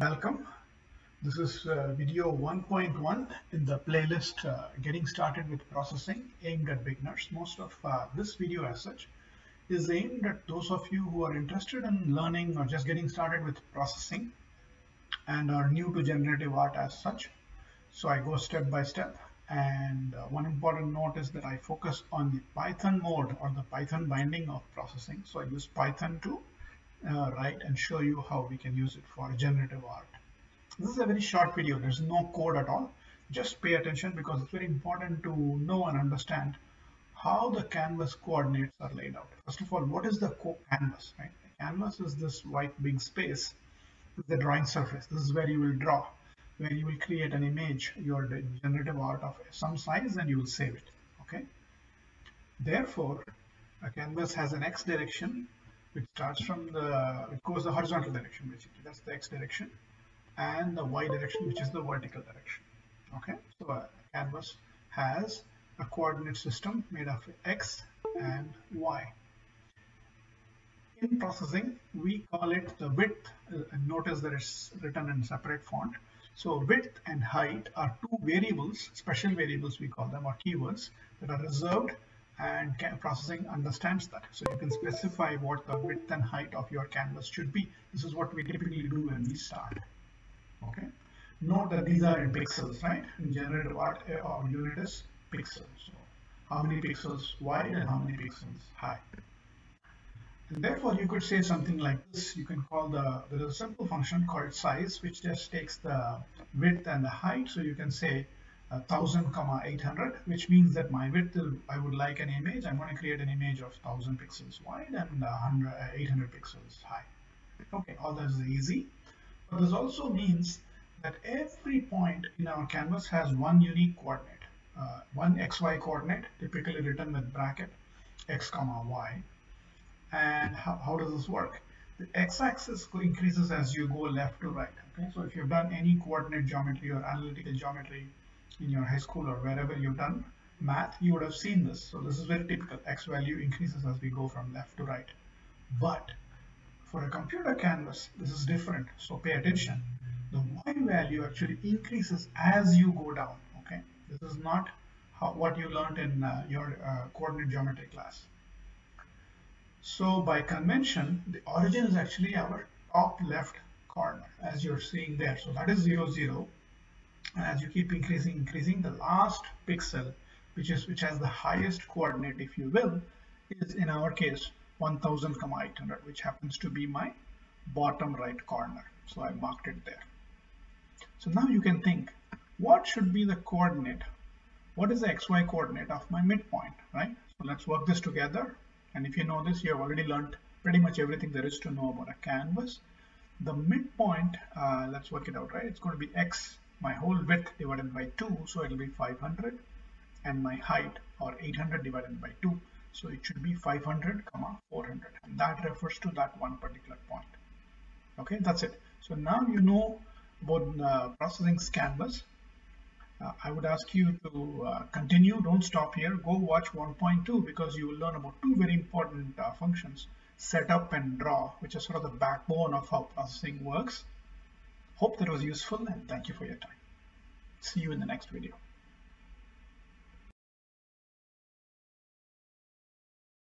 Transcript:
Welcome. This is uh, video 1.1 in the playlist uh, Getting Started with Processing aimed at beginners. Most of uh, this video as such is aimed at those of you who are interested in learning or just getting started with processing and are new to generative art as such. So I go step by step and uh, one important note is that I focus on the Python mode or the Python binding of processing. So I use Python to uh, write and show you how we can use it for generative art. This is a very short video. There's no code at all. Just pay attention because it's very important to know and understand how the canvas coordinates are laid out. First of all, what is the canvas, right? The canvas is this white big space, the drawing surface. This is where you will draw, where you will create an image, your generative art of some size and you will save it, okay? Therefore, a canvas has an X direction it starts from the, it goes the horizontal direction basically, that's the X direction, and the Y direction, which is the vertical direction. Okay, so a canvas has a coordinate system made of X and Y. In processing, we call it the width. Uh, notice that it's written in separate font. So width and height are two variables, special variables we call them, or keywords that are reserved and processing understands that. So you can specify what the width and height of your canvas should be. This is what we typically do when we start. Okay. Note that these are in pixels, right? In general, art, uh, our unit is pixels. So how many pixels wide and how many pixels high. And therefore, you could say something like this. You can call the, there is a simple function called size, which just takes the width and the height. So you can say 1000 comma 800 which means that my width I would like an image I'm going to create an image of 1000 pixels wide and 100, 800 pixels high. Okay all that is easy. But this also means that every point in our canvas has one unique coordinate uh, one xy coordinate typically written with bracket x comma y. And how, how does this work? The x-axis increases as you go left to right okay? So if you've done any coordinate geometry or analytical geometry in your high school or wherever you've done math, you would have seen this. So this is very typical. X value increases as we go from left to right. But for a computer canvas, this is different. So pay attention. The Y value actually increases as you go down. Okay, this is not how, what you learned in uh, your uh, coordinate geometry class. So by convention, the origin is actually our top left corner, as you're seeing there. So that is 0, 0 and as you keep increasing increasing the last pixel which is which has the highest coordinate if you will is in our case 1000 comma 800 which happens to be my bottom right corner. So I marked it there. So now you can think what should be the coordinate? What is the xy coordinate of my midpoint right? So let's work this together. And if you know this you have already learned pretty much everything there is to know about a canvas. The midpoint uh, let's work it out right? It's going to be x my whole width divided by 2 so it will be 500 and my height or 800 divided by 2 so it should be 500 comma 400 and that refers to that one particular point. Okay that's it. So now you know about uh, processing canvas uh, I would ask you to uh, continue. Don't stop here. Go watch 1.2 because you will learn about two very important uh, functions setup and draw which are sort of the backbone of how processing works Hope that was useful and thank you for your time. See you in the next video.